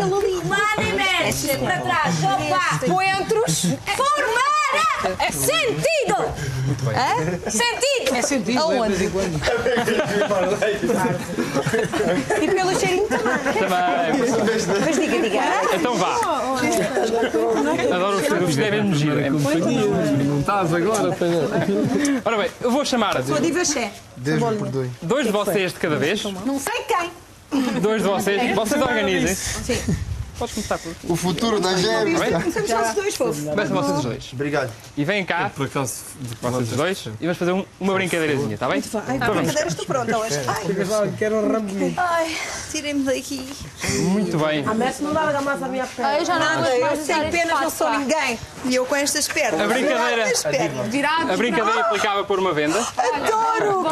Lá nem mexe, para trás, opa! Coentros. Formar! É sentido! Hã? Sentido! É sentido, Aonde? de vez em quando. E pelo cheirinho também. Também. Mas diga, diga. Então vá. Adoro os filhos, devem me giro. Não estás agora. Ora bem, eu vou chamar Sou diva Xé. Deus me perdoe. dois de vocês de cada vez. Não sei quem. Dois de vocês. Vocês organizem-se. Sim. Podes começar por. O futuro da gêmeos. Começamos só os dois, fofo. Começam vocês os dois. Obrigado. E vêm cá, Por acaso, vocês os dois, e vamos fazer um- uma brincadeirazinha, está bem? Ai, brincadeira, estou pronta hoje. Ai, quero um ramo de mim. ai tirem-me daqui. Muito bem. Ah, eu já não Nada, gosto eu mais de usar tenho este pena, não sou ninguém. E eu com estas pernas. A brincadeira- A brincadeira implicava pôr uma venda. Adoro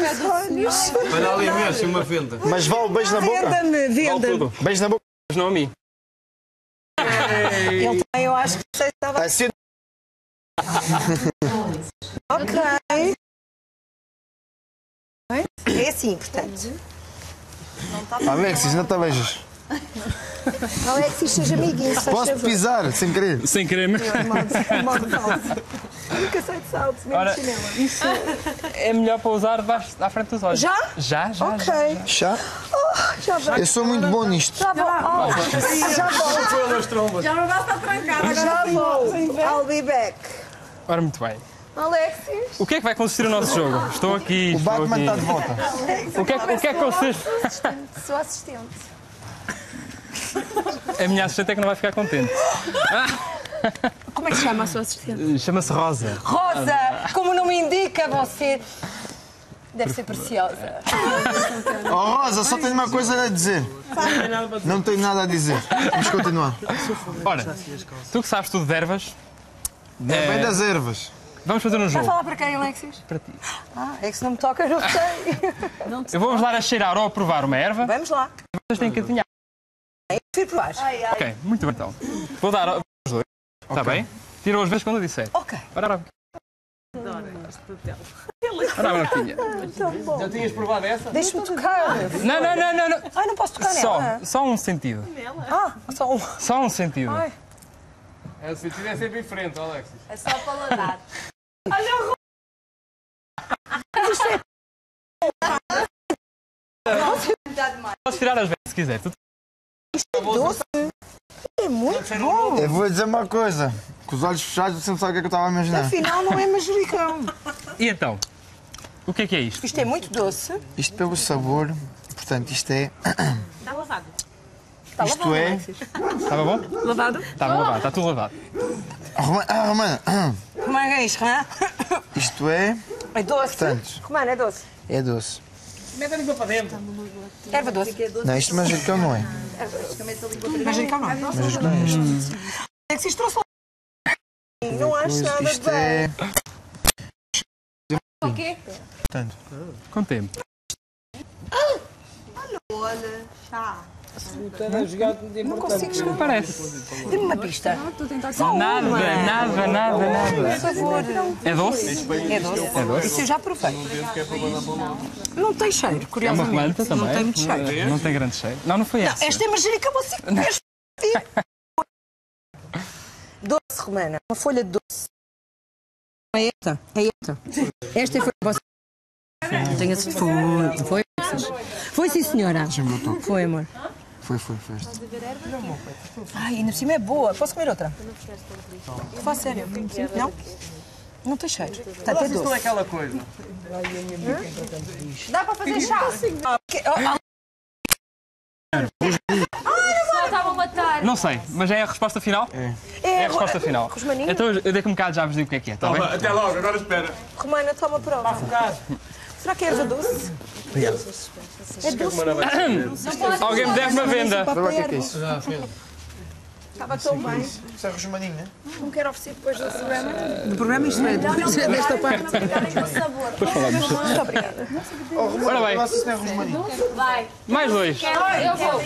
pé do olhos. Olha ali mesmo, uma venda. Mas vale beijo na boca. Venda-me, Vale venda-me. Beijo na boca. Mas não a mim. Ele também, eu acho que sei se estava. Assim. Ok. É assim, portanto. Alexis, não te beijas. Alexis, seja amiguinho, Posso te favor. pisar, sem querer. Sem querer, mas. Nunca sei de salto, mesmo Ora, chinela. isso é melhor para usar debaixo, à frente dos olhos. Já? Já, já. Ok. já. Chá? Já vai. Eu sou muito bom nisto. Já vou. Oh, já vou. Já não basta trancar. Já vou. I'll be back. Ora, muito bem. Alexis. O que é que vai consistir o nosso jogo? Estou aqui. O estou Batman aqui. está de volta. O que, é, que- o que é que consiste? Sou assistente. A minha assistente é que não vai ficar contente. Como é que se chama a sua assistente? Chama-se Rosa. Rosa, como não me indica você. Deve ser preciosa. Oh, Rosa, só tenho uma coisa a dizer. Não tenho nada a dizer. Vamos continuar. Ora, tu que sabes tudo de ervas, É bem das ervas. vamos fazer um Vai jogo. falar para quem, Alexis? Para ti. Ah, é que se não me toca, eu não sei. Eu vou-vos dar a cheirar ou a provar uma erva. Vamos lá. Vocês têm que adivinhar. Prefiro por baixo. Ok, muito bem então. Vou dar aos dois. Está bem? Tiram as vezes quando eu disser. Ok. Ora, ora. Ora, a branquinha. Já tinhas provado essa? Deixa-me tocar. Não, não, não, não. não. Ai, não posso tocar Só, nela. só um sentido. Ah, só um. Só um sentido. Ai. É, o sentido é sempre diferente, Alexis. É só paladar. Posso tirar as vezes se quiser. Tu- Doce. É muito bom. Eu vou dizer uma coisa. Com os olhos fechados, você não sabe o que é que eu estava a imaginar. Afinal, não é manjericão. E então? O que é que é isto? Isto é muito doce. Isto pelo sabor, portanto, isto é. Está lavado. Isto é. Estava bom? Lavado? Estava lavado, está tudo lavado. Romana, ah, Romana, Como é que é isto, hã? isto é. É doce. Portanto. Romano, é doce. É doce. Mete a língua para dentro. Erva doce. Não, isto manjericão não é. Manjericão não. Manjericão é isto. Alexis trouxe um. Não acho nada de Isto bem. é. O quê? Portanto, Com tempo. Olha, chá. Não consigo chegar. Parece. Dê-me uma pista. Estou a tentar Nada, nada, nada, nada. Por favor. É doce? É doce. É doce? Isso eu já provei. Não tem cheiro, É uma curiosamente. planta também. Não tem muito cheiro. Não tem grande cheiro. Não, não foi essa. Esta é manjericão, você conhece. Doce, Romana. Uma folha de doce. É esta. É esta. Esta foi a vossa. Tenho a Foi. Foi. Foi sim, senhora. Foi, amor. Foi, foi, foi. esta. Ai, ainda por cima é boa. Posso comer outra? Fala sério. Não? Não tem cheiro. Portanto, é Isso não é doce. aquela coisa. Dá para fazer chá? Que- oh, ah, Só estava a matar. Não sei, mas é a resposta final? É. É, É a resposta final. Rosmaninho? Então eu daqui a um bocado já vos digo o que é que é, está bem? Até logo, agora espera. Romana, toma prova. Será que é erva doce? É doce. Alguém me deve uma venda. Lá o que é que é isso. Estava tão bem. Isso é rosmaninho, né? Não quero oferecer depois do programa. Do programa isto é desta parte. Muito obrigada. Ora bem, não é. Vai. mais dois. Eu vou.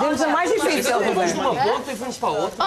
Demos a mais difícil. Vamos para uma ponta e vamos para a outra.